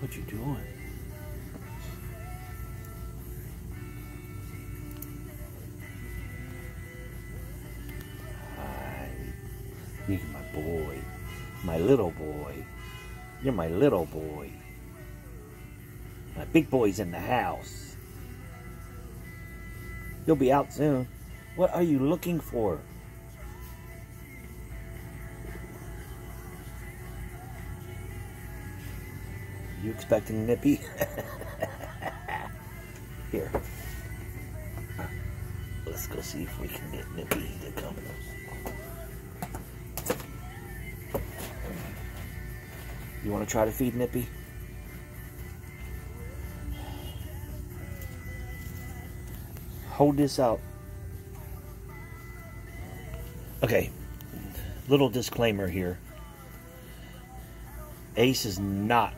What you doing? Hi. You're my boy. My little boy. You're my little boy. My big boy's in the house. You'll be out soon. What are you looking for? You expecting Nippy? Here. Let's go see if we can get Nippy to come. You want to try to feed Nippy? Hold this out. Okay, little disclaimer here. Ayce is not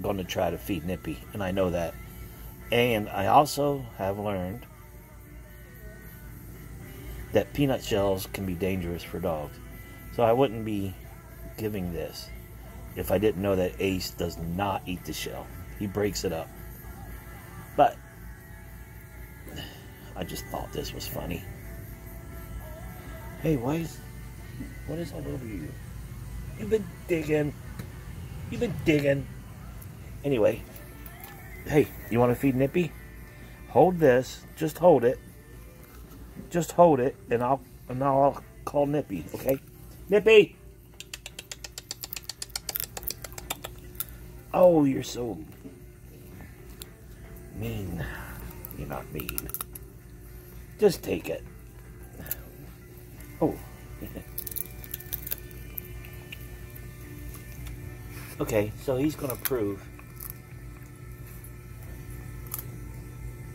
going to try to feed Nippy, and I know that. And I also have learned that peanut shells can be dangerous for dogs. So I wouldn't be giving this if I didn't know that Ayce does not eat the shell. He breaks it up. But I just thought this was funny. Hey, why is what is all over you? You've been digging. You've been digging. Anyway, hey, you want to feed Nippy? Hold this. Just hold it. Just hold it, and I'll and I'll call Nippy. Okay, Nippy. Oh, you're so mean. You're not mean. Just take it. Oh. okay, so he's going to prove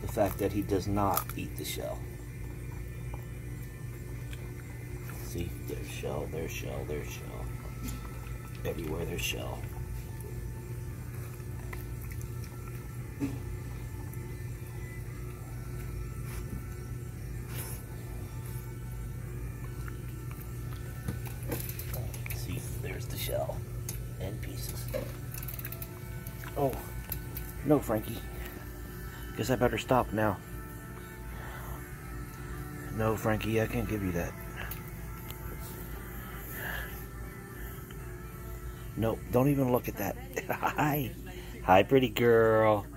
the fact that he does not eat the shell. See, there's shell, there's shell, there's shell. Everywhere there's shell. See, there's the shell and pieces. Oh, no, Frankie. Guess I better stop now. No, Frankie, I can't give you that. Nope, don't even look at that. Hi. Hi, pretty girl.